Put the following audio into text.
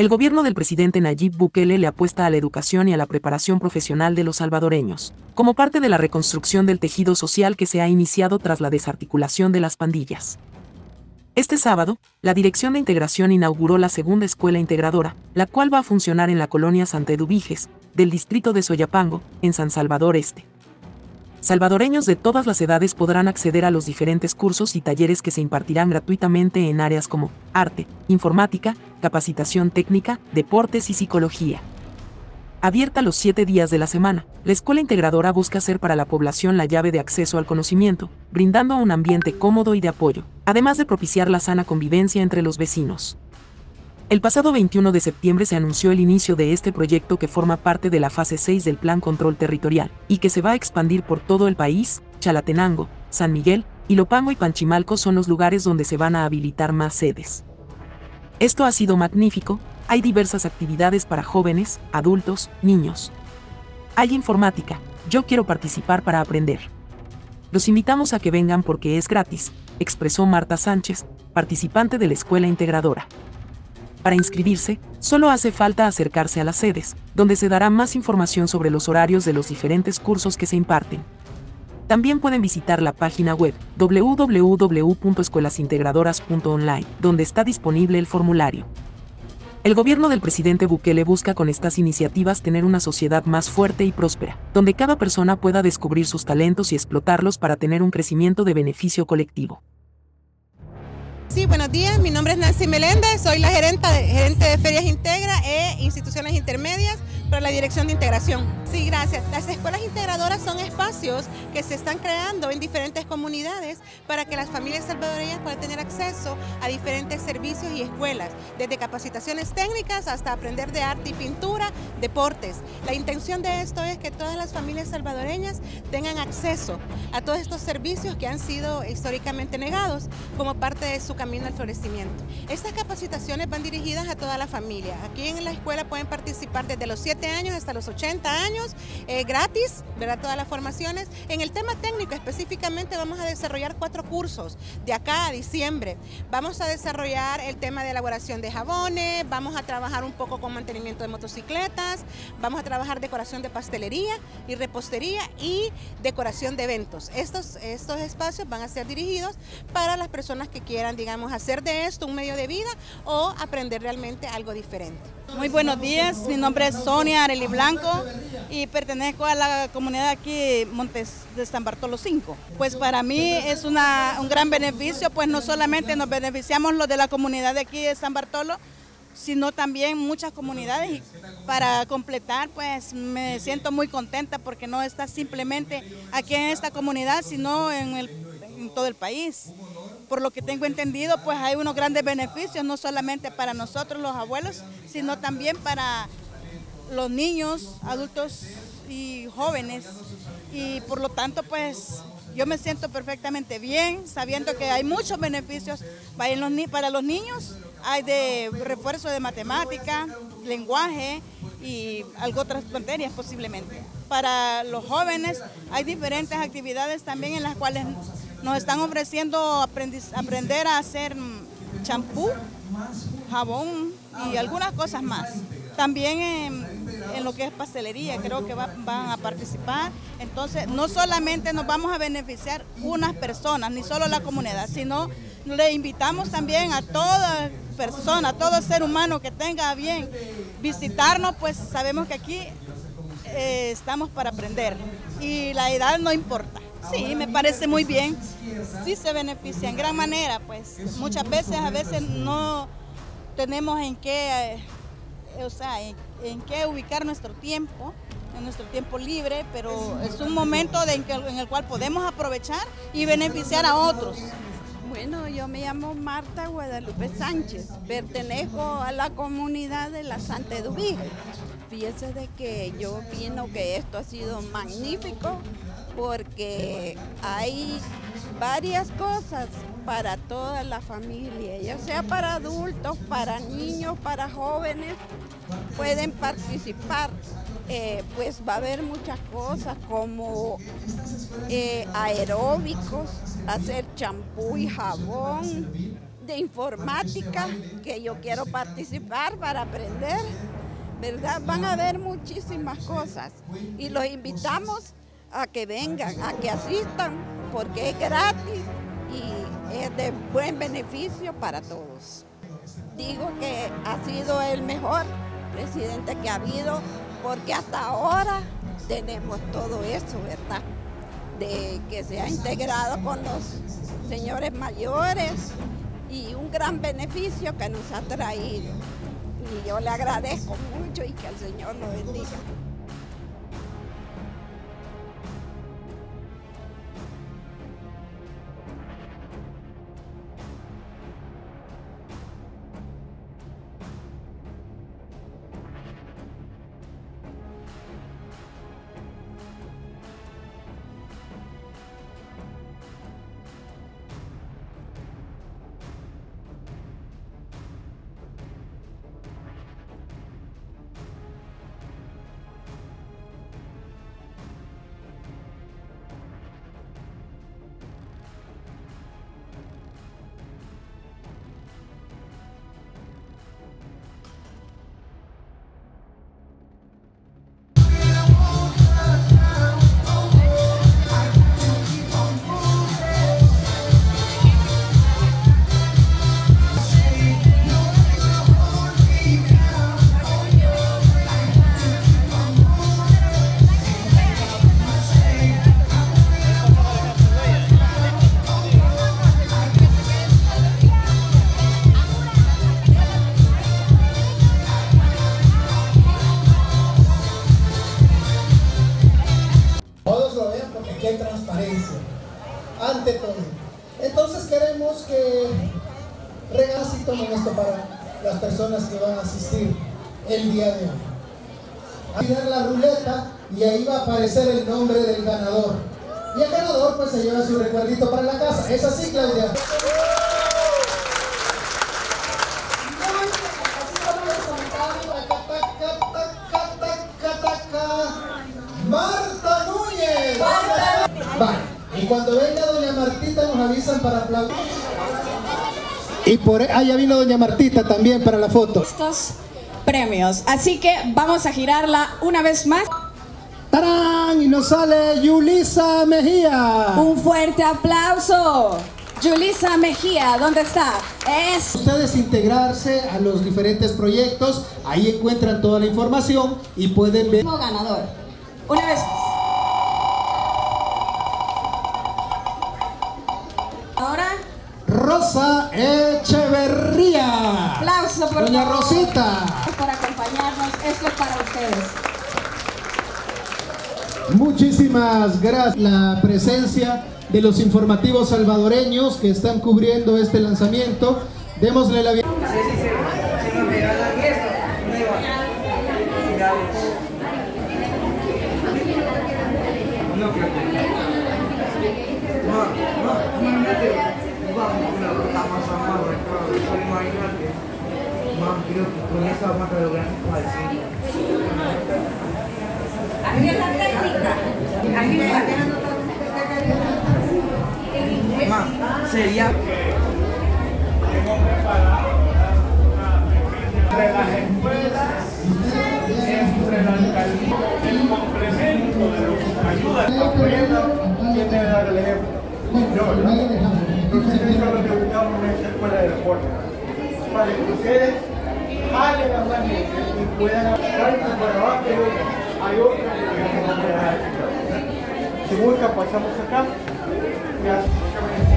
El gobierno del presidente Nayib Bukele le apuesta a la educación y a la preparación profesional de los salvadoreños, como parte de la reconstrucción del tejido social que se ha iniciado tras la desarticulación de las pandillas. Este sábado, la Dirección de Integración inauguró la segunda escuela integradora, la cual va a funcionar en la colonia Santa Eduviges, del distrito de Soyapango, en San Salvador Este salvadoreños de todas las edades podrán acceder a los diferentes cursos y talleres que se impartirán gratuitamente en áreas como arte, informática, capacitación técnica, deportes y psicología. Abierta los siete días de la semana, la escuela integradora busca ser para la población la llave de acceso al conocimiento, brindando un ambiente cómodo y de apoyo, además de propiciar la sana convivencia entre los vecinos. El pasado 21 de septiembre se anunció el inicio de este proyecto que forma parte de la fase 6 del Plan Control Territorial y que se va a expandir por todo el país. Chalatenango, San Miguel, Ilopango y Panchimalco son los lugares donde se van a habilitar más sedes. Esto ha sido magnífico, hay diversas actividades para jóvenes, adultos, niños. Hay informática, yo quiero participar para aprender. Los invitamos a que vengan porque es gratis, expresó Marta Sánchez, participante de la Escuela Integradora. Para inscribirse, solo hace falta acercarse a las sedes, donde se dará más información sobre los horarios de los diferentes cursos que se imparten. También pueden visitar la página web www.escuelasintegradoras.online, donde está disponible el formulario. El gobierno del presidente Bukele busca con estas iniciativas tener una sociedad más fuerte y próspera, donde cada persona pueda descubrir sus talentos y explotarlos para tener un crecimiento de beneficio colectivo. Sí, buenos días. Mi nombre es Nancy Meléndez. Soy la gerente de, gerente de Ferias Integra e Instituciones Intermedias para la Dirección de Integración. Sí, gracias. Las escuelas integradoras son espacios que se están creando en diferentes comunidades para que las familias salvadoreñas puedan tener acceso a diferentes servicios y escuelas, desde capacitaciones técnicas hasta aprender de arte y pintura, deportes. La intención de esto es que todas las familias salvadoreñas tengan acceso a todos estos servicios que han sido históricamente negados como parte de su camino al florecimiento. Estas capacitaciones van dirigidas a toda la familia. Aquí en la escuela pueden participar desde los 7 años hasta los 80 años, eh, gratis, ¿verdad? Todas las formaciones. En el tema técnico específicamente vamos a desarrollar cuatro cursos de acá a diciembre. Vamos a desarrollar el tema de elaboración de jabones, vamos a trabajar un poco con mantenimiento de motocicletas, vamos a trabajar decoración de pastelería y repostería y decoración de eventos. Estos, estos espacios van a ser dirigidos para las personas que quieran, digamos, hacer de esto un medio de vida o aprender realmente algo diferente. Muy buenos días, mi nombre es Sonia Areli Blanco y pertenezco a la comunidad aquí Montes de San Bartolo 5. Pues para mí es un gran beneficio, pues no solamente nos beneficiamos los de la comunidad de aquí de San Bartolo, sino también muchas comunidades. Y para completar pues me siento muy contenta porque no está simplemente aquí en esta comunidad, sino en, en todo el país por lo que tengo entendido, pues hay unos grandes beneficios, no solamente para nosotros los abuelos, sino también para los niños, adultos y jóvenes. Y por lo tanto, pues yo me siento perfectamente bien, sabiendo que hay muchos beneficios para los niños. Hay de refuerzo de matemática, lenguaje y algo otras materias posiblemente. Para los jóvenes hay diferentes actividades también en las cuales nos están ofreciendo aprender a hacer champú, jabón y algunas cosas más. También en, lo que es pastelería, creo que van a participar. Entonces, no solamente nos vamos a beneficiar unas personas, ni solo la comunidad, sino le invitamos también a toda persona, a todo ser humano que tenga bien visitarnos, pues sabemos que aquí eh, estamos para aprender y la edad no importa. Sí, me parece muy bien. Sí se beneficia en gran manera, pues muchas veces, a veces no tenemos en qué, eh, o sea, en, qué ubicar nuestro tiempo, en nuestro tiempo libre, pero es un momento en, el cual podemos aprovechar y beneficiar a otros. Bueno, yo me llamo Marta Guadalupe Sánchez, pertenezco a la comunidad de la Santa Eduvige. Fíjese de que yo opino que esto ha sido magnífico porque hay varias cosas para toda la familia, ya sea para adultos, para niños, para jóvenes, pueden participar. Eh, pues va a haber muchas cosas como eh, aeróbicos, hacer champú y jabón, de informática que yo quiero participar para aprender, ¿verdad? Van a haber muchísimas cosas y los invitamos a que vengan, a que asistan, porque es gratis y es de buen beneficio para todos. Digo que ha sido el mejor presidente que ha habido, porque hasta ahora tenemos todo eso, ¿verdad? De que se ha integrado con los señores mayores y un gran beneficio que nos ha traído. Y yo le agradezco mucho y que el Señor lo bendiga. Ante todo. Entonces queremos que regas y tomen esto para las personas que van a asistir el día de hoy. A girar la ruleta y ahí va a aparecer el nombre del ganador. Y el ganador pues se lleva su recuerdito para la casa. ¿Es así, Claudia? Marta Núñez. Vale. Y cuando venga doña Martita nos avisan para aplaudir. Y por ah, ya vino doña Martita también para la foto. estos premios. Así que vamos a girarla una vez más. ¡Tarán! Y nos sale Yulisa Mejía. Un fuerte aplauso. Yulisa Mejía, ¿dónde está? Es Ustedes integrarse a los diferentes proyectos, ahí encuentran toda la información y pueden ver. como ganador. Una vez Echeverría. aplauso por Doña favor. Rosita. Por acompañarnos. Esto es para ustedes. Muchísimas gracias. La presencia de los informativos salvadoreños que están cubriendo este lanzamiento. Démosle la bienvenida. No no, imagínate. Vamos con la ruta más amable, claro, solo imagínate. Más, creo que al cine. Más, sería. entre las escuelas, entre la alcaldía, el complemento de lo que ayuda a ¿quién debe dar el ejemplo? Yo, ¿verdad? Entonces eso es lo que buscamos en esta escuela de deporte. Para que ustedes jalen a más gente y puedan aplicar que para abajo hay otras que no se Si busca, pasamos acá. Gracias.